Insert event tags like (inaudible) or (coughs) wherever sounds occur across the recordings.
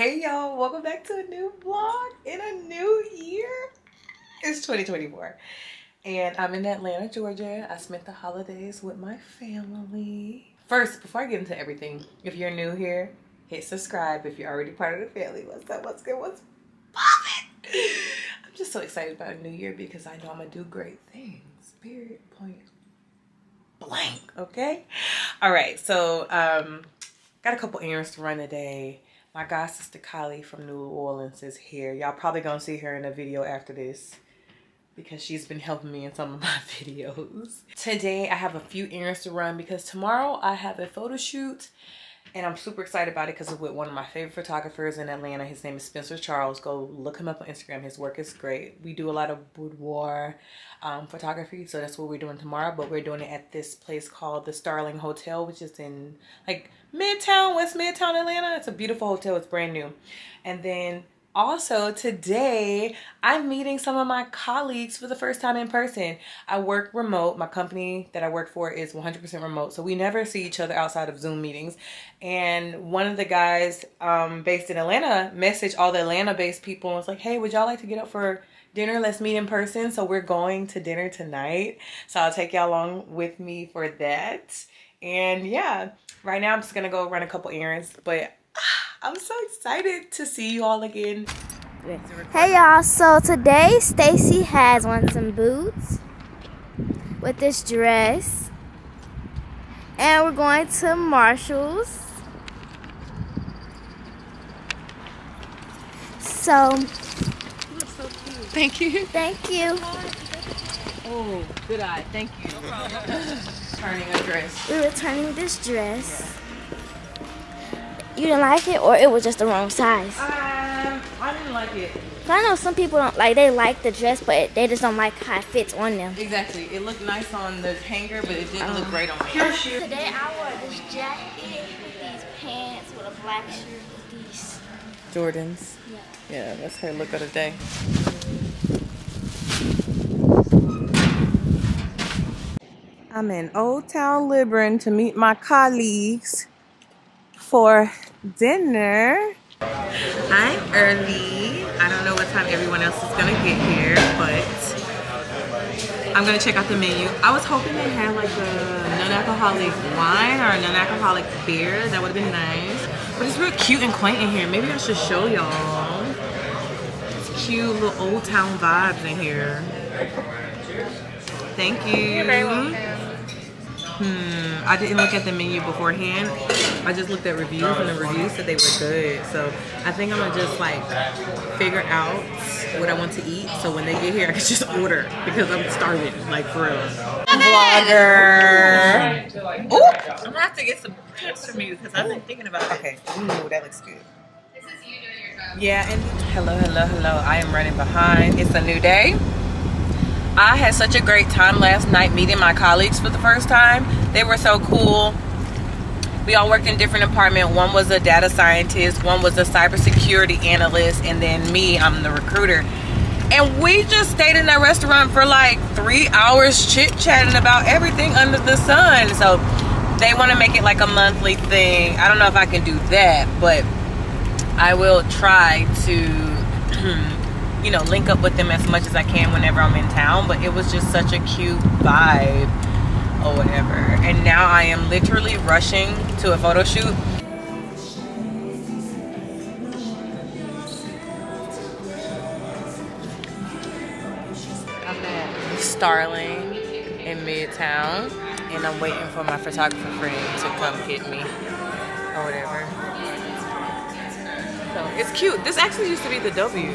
Hey y'all, welcome back to a new vlog in a new year. It's 2024 and I'm in Atlanta, Georgia. I spent the holidays with my family. First, before I get into everything, if you're new here, hit subscribe. If you're already part of the family, what's up, what's good, what's poppin'? I'm just so excited about a new year because I know I'm gonna do great things, period, point blank, okay? All right, so um, got a couple errands to run today my god sister Kylie from New Orleans is here. Y'all probably gonna see her in a video after this because she's been helping me in some of (laughs) my videos. Today I have a few errands to run because tomorrow I have a photo shoot and I'm super excited about it because it's with one of my favorite photographers in Atlanta. His name is Spencer Charles. Go look him up on Instagram. His work is great. We do a lot of boudoir um, photography, so that's what we're doing tomorrow. But we're doing it at this place called the Starling Hotel, which is in like Midtown, West Midtown Atlanta. It's a beautiful hotel. It's brand new. And then also today i'm meeting some of my colleagues for the first time in person. I work remote. My company that i work for is 100% remote so we never see each other outside of zoom meetings. And one of the guys um, based in atlanta messaged all the atlanta based people and was like hey would y'all like to get up for dinner? Let's meet in person. So we're going to dinner tonight. So i'll take y'all along with me for that. And yeah right now i'm just gonna go run a couple errands but I'm so excited to see you all again. Hey y'all, so today Stacy has on some boots with this dress. And we're going to Marshall's. So, so Thank you. Thank you. Oh, good eye. Thank you. Turning a dress. We're returning this dress. You didn't like it, or it was just the wrong size? Um, I didn't like it. I know some people don't like. They like the dress, but they just don't like how it fits on them. Exactly. It looked nice on the hanger, but it didn't look great on me. Today I wore this jacket with these pants with a black shirt with these Jordans. Yeah. Yeah, that's her look of the day. I'm in Old Town Lilburn to meet my colleagues for dinner. I'm early. I don't know what time everyone else is gonna get here, but I'm gonna check out the menu. I was hoping they had like a non-alcoholic wine or a non-alcoholic beer. That would have been nice. But it's real cute and quaint in here. Maybe I should show y'all. Cute little old town vibes in here. Thank you. You're very welcome. Hmm, I didn't look at the menu beforehand. I just looked at reviews and the reviews said they were good. So I think I'm gonna just like figure out what I want to eat. So when they get here, I can just (laughs) order because I'm starving, like for real. Vlogger. Oh, I'm gonna have to get some pics from you because I've been thinking about. it. Okay, ooh, that looks good. Is this you doing your time? Yeah, and hello, hello, hello. I am running behind. It's a new day. I had such a great time last night meeting my colleagues for the first time. They were so cool. We all worked in different departments. One was a data scientist, one was a cybersecurity analyst, and then me, I'm the recruiter. And we just stayed in that restaurant for like three hours chit-chatting about everything under the sun. So they want to make it like a monthly thing. I don't know if I can do that, but I will try to (clears throat) hmm, you know, link up with them as much as I can whenever I'm in town. But it was just such a cute vibe or whatever. And now I am literally rushing to a photo shoot. Starling in Midtown and I'm waiting for my photographer friend to come get me or whatever. So it's cute. This actually used to be the W.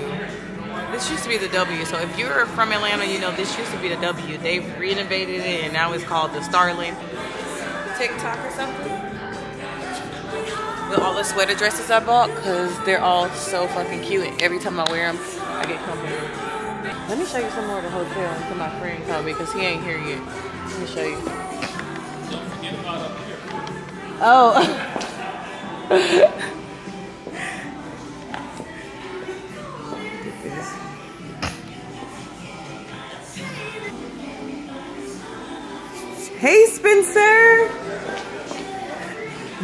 This used to be the W. So if you're from Atlanta, you know this used to be the W. They renovated it and now it's called the Starling TikTok or something. With all the sweater dresses I bought because they're all so fucking cute. And every time I wear them, I get complimented. Let me show you some more of the hotel until my friend come because he ain't here yet. Let me show you. Oh. (laughs)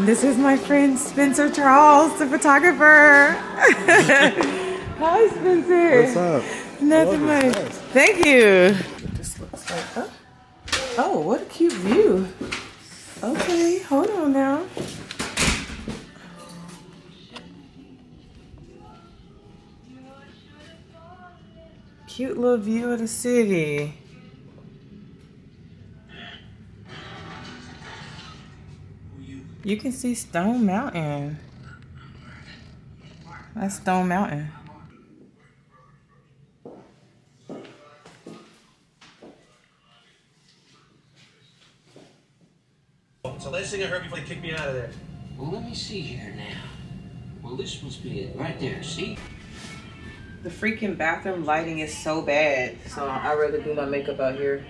this is my friend Spencer Charles, the photographer. (laughs) Hi, Spencer. What's up? Nothing much. place. Thank you. This looks like, oh. oh, what a cute view. Okay, hold on now. Cute little view of the city. You can see Stone Mountain. That's Stone Mountain. So last thing I heard before they kicked me out of there. Well, let me see here now. Well, this must be it right there. See? The freaking bathroom lighting is so bad, so I'd rather do my makeup out here.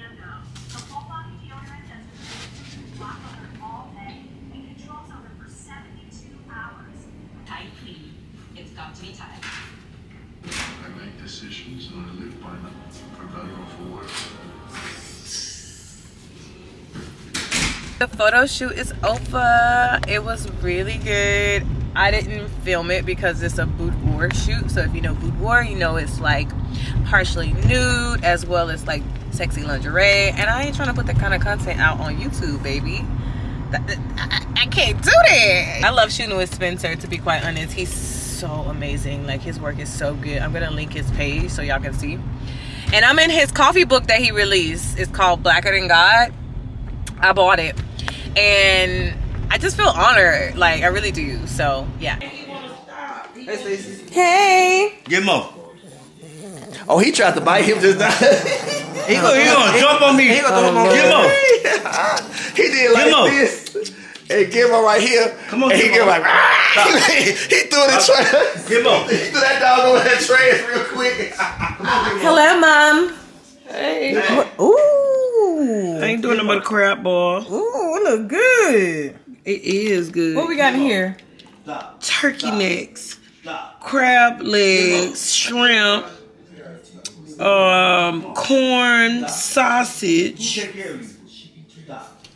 Shoot is over. It was really good. I didn't film it because it's a boudoir shoot. So if you know boudoir, you know it's like partially nude as well as like sexy lingerie. And I ain't trying to put that kind of content out on YouTube, baby. I, I can't do that. I love shooting with Spencer, to be quite honest. He's so amazing. Like his work is so good. I'm gonna link his page so y'all can see. And I'm in his coffee book that he released. It's called Blacker Than God. I bought it. And I just feel honored. Like I really do. So yeah. Hey. Get Mo. Oh, he tried to bite him just now. (laughs) He gonna, he gonna jump on me. Get Mo. (laughs) he did like Give this. And give him right here. Come on, and he give give him like, (laughs) he threw the trash. Get Mo. He threw that dog over that trash real quick. Hello, mom. Hey. Ooh. I ain't doing no but crab ball. Ooh, it look good. It is good. What we got in here? Turkey necks, crab legs, shrimp, um, corn, sausage.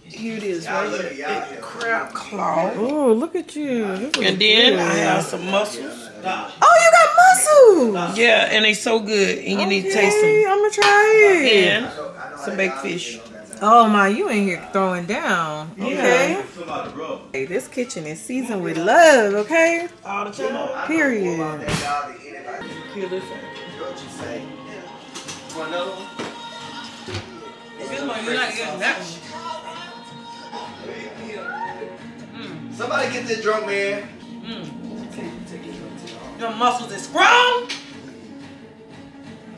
Here it is, right here. And crab claw. Oh, look at you. This looks And then good. I have some mussels. Oh, you got mussels. Yeah, and they so good, and you need to taste Okay, them. I'm gonna try it. And some baked fish. Oh my, you in here throwing down. Okay. Hey, this kitchen is seasoned with love. Okay. All the time. Period. Here, listen. Mm. Somebody get this drunk man. Mm. Your muscles is strong.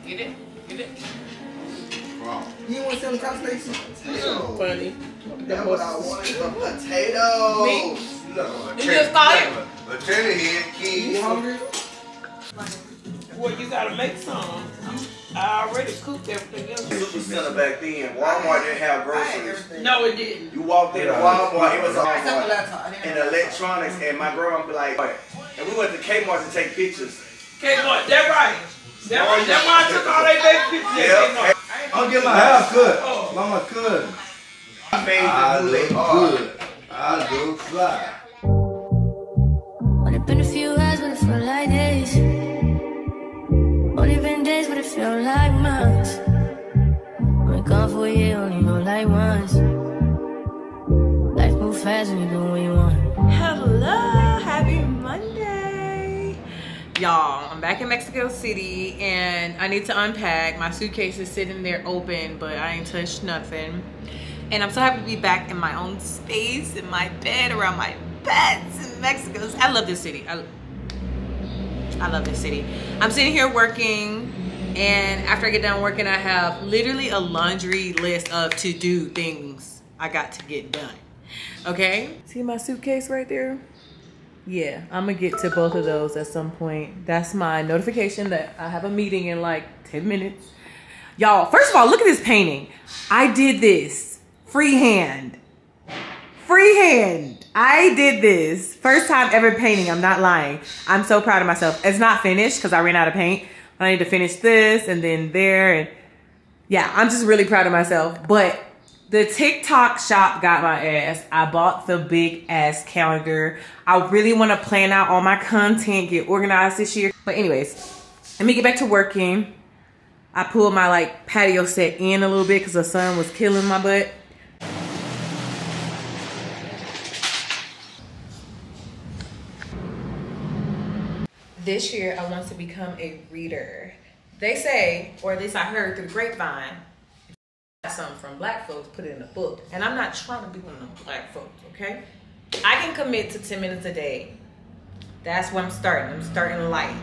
Get it? Get it? You want some top Stacy? Funny. That's what I wanted. Some potatoes. No, You just got it? Lieutenant here, Key. You hungry? Well, you gotta make some. I already cooked everything else. Super Center back then. Walmart didn't have groceries. No, it didn't. You walked into Walmart, it was a Walmart and electronics, and my girl would be like, and we went to Kmart to take pictures. Okay, boy, that right. That right. That's why I took all they baby pictures. Yeah. I'll get my hair cut. Oh. Mama cut. I made I the who look they are. good. I look fly. Only been a few hours, but it felt like days. Only been days, but it felt like months. Been gone for a year, only know like once. Life move fast when you do what you want. Hello, happy Monday. Y'all, I'm back in Mexico City and I need to unpack. My suitcase is sitting there open, but I ain't touched nothing. And I'm so happy to be back in my own space, in my bed, around my pets in Mexico. I love this city. I, I love this city. I'm sitting here working, and after I get done working, I have literally a laundry list of to do things I got to get done. Okay? See my suitcase right there? Yeah, I'm gonna get to both of those at some point. That's my notification that I have a meeting in like 10 minutes. Y'all, first of all, look at this painting. I did this freehand. Freehand. I did this. First time ever painting. I'm not lying. I'm so proud of myself. It's not finished because I ran out of paint. I need to finish this and then there. And yeah, I'm just really proud of myself. But the TikTok shop got my ass. I bought the big ass calendar. I really want to plan out all my content, get organized this year. But anyways, let me get back to working. I pulled my like patio set in a little bit because the sun was killing my butt. This year, I want to become a reader. They say, or at least I heard through the grapevine, something from black folks, put it in a book. And I'm not trying to be one of them black folks, okay? I can commit to 10 minutes a day. That's where I'm starting. I'm starting light.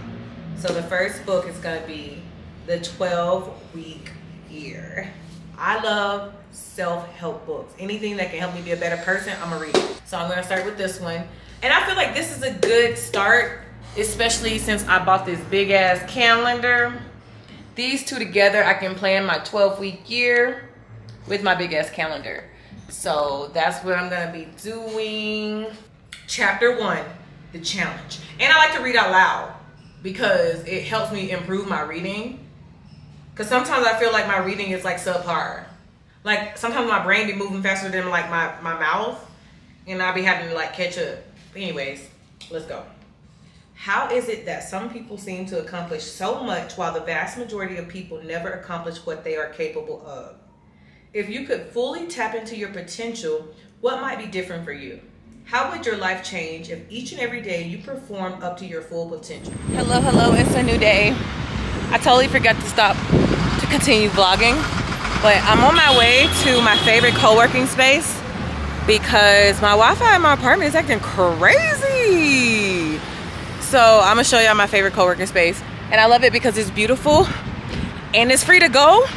So the first book is gonna be the 12 week year. I love self-help books. Anything that can help me be a better person, I'm gonna read it. So I'm gonna start with this one. And I feel like this is a good start, especially since I bought this big ass calendar. These two together, I can plan my 12 week year with my big ass calendar. So that's what I'm gonna be doing. Chapter one, the challenge. And I like to read out loud because it helps me improve my reading. Cause sometimes I feel like my reading is like subpar. Like sometimes my brain be moving faster than like my, my mouth and I'll be having to like catch up. Anyways, let's go. How is it that some people seem to accomplish so much while the vast majority of people never accomplish what they are capable of? If you could fully tap into your potential, what might be different for you? How would your life change if each and every day you perform up to your full potential? Hello, hello, it's a new day. I totally forgot to stop to continue vlogging, but I'm on my way to my favorite co-working space because my Wi-Fi in my apartment is acting crazy. So I'm gonna show y'all my favorite co-working space. And I love it because it's beautiful and it's free to go.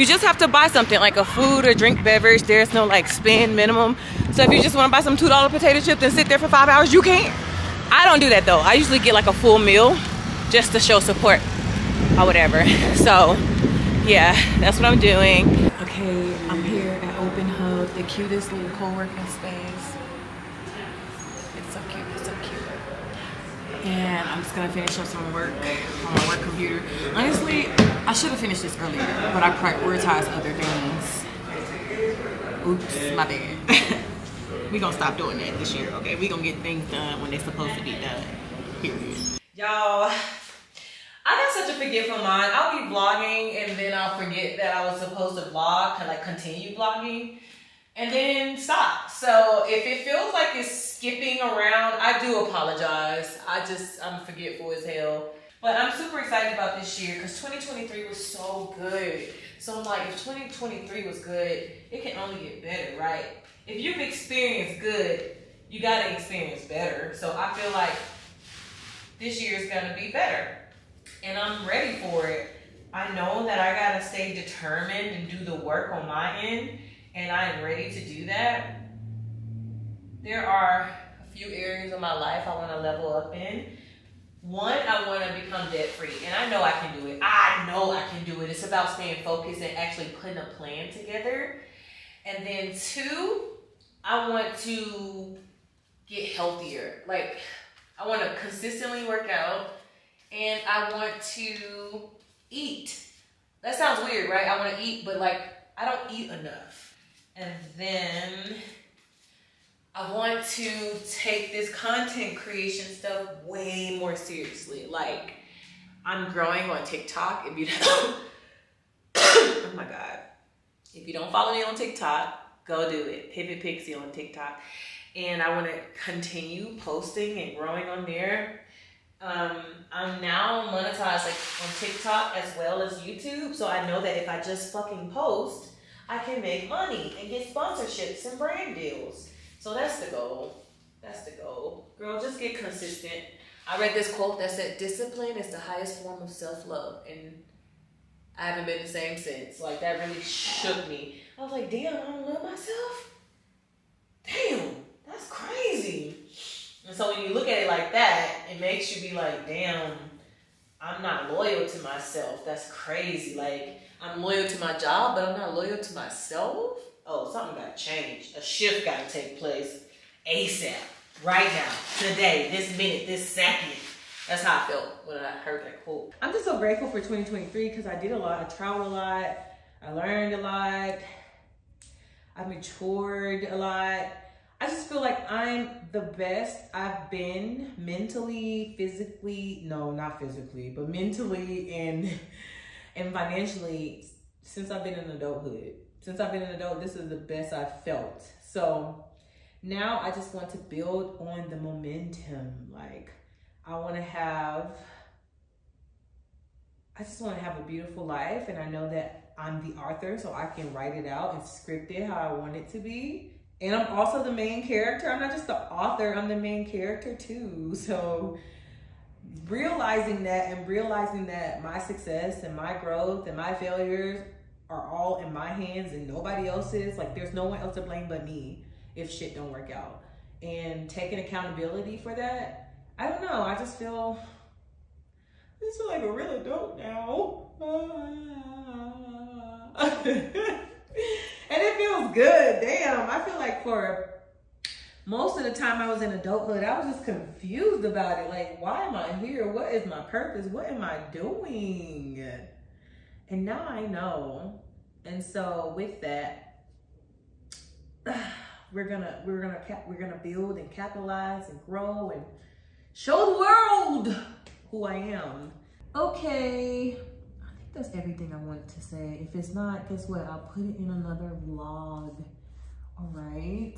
You just have to buy something like a food or drink beverage. There's no like spend minimum. So if you just wanna buy some $2 potato chips and sit there for five hours, you can't. I don't do that though. I usually get like a full meal just to show support or whatever. (laughs) So yeah, that's what I'm doing. Okay, I'm here at Open Hub, the cutest little co-working space. It's so cute, it's so cute. And I'm just gonna finish up some work on my work computer. Honestly, I should have finished this earlier, but I prioritized other things. Oops, my bad. (laughs) we gonna stop doing that this year, okay? We gonna get things done when they're supposed to be done, period. Y'all, I got such a forgetful mind. I'll be vlogging and then I'll forget that I was supposed to vlog, like continue vlogging and then stop. So if it feels like it's skipping around, I do apologize. I just, I'm forgetful as hell. But I'm super excited about this year because 2023 was so good. So I'm like, if 2023 was good, it can only get better, right? If you've experienced good, you gotta experience better. So I feel like this year is gonna be better. And I'm ready for it. I know that I gotta stay determined and do the work on my end, and I am ready to do that. There are a few areas of my life I wanna level up in. One, I wanna become debt free, and I know I can do it. I know I can do it. It's about staying focused and actually putting a plan together. And then two, I want to get healthier. Like, I wanna consistently work out and I want to eat. That sounds weird, right? I want to eat, but like I don't eat enough. And then I want to take this content creation stuff way more seriously. Like I'm growing on TikTok. If you don't, (coughs) oh my god, if you don't follow me on TikTok, go do it. Pivot Pixie on TikTok, and I want to continue posting and growing on there um, I'm now monetized like on TikTok as well as YouTube. So I know that if I just fucking post, I can make money and get sponsorships and brand deals. So that's the goal. That's the goal. Girl, just get consistent. I read this quote that said, discipline is the highest form of self-love. And I haven't been the same since. Like that really shook me. I was like, damn, I don't love myself? Damn, that's crazy. And so when you look at it like that, it makes you be like, damn, I'm not loyal to myself. That's crazy. Like, I'm loyal to my job, but I'm not loyal to myself. Oh, something got to change. A shift got to take place ASAP, right now, today, this minute, this second. That's how I felt when I heard that quote. I'm just so grateful for 2023 because I did a lot. I traveled a lot. I learned a lot. I I matured a lot. I just feel like I'm the best I've been mentally, physically, no, not physically, but mentally and and financially since I've been in adulthood. Since I've been an adult, this is the best I've felt. So now I just want to build on the momentum. Like I want to have I just want to have a beautiful life and I know that I'm the author so I can write it out and script it how I want it to be and I'm also the main character. I'm not just the author, I'm the main character too. So realizing that and realizing that my success and my growth and my failures are all in my hands and nobody else's, like there's no one else to blame but me if shit don't work out. And taking accountability for that, I don't know, I just feel I just feel like a real adult now. (laughs) and it feels good. Damn, I feel like for most of the time I was in adulthood, I was just confused about it. Like, why am I here? What is my purpose? What am I doing? And now I know. And so with that, (sighs) we're gonna we're gonna we're gonna build and capitalize and grow and show the world who I am. Okay, I think that's everything I wanted to say. If it's not, guess what? I'll put it in another vlog. All right.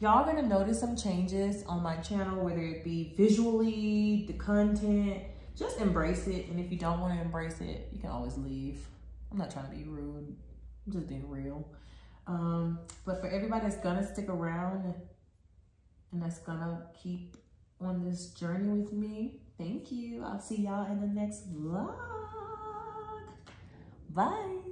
Y'all gonna notice some changes on my channel, whether it be visually, the content, just embrace it. And if you don't wanna embrace it, you can always leave. I'm not trying to be rude. I'm just being real. Um, but for everybody that's gonna stick around and that's gonna keep on this journey with me, thank you. I'll see y'all in the next vlog. Bye.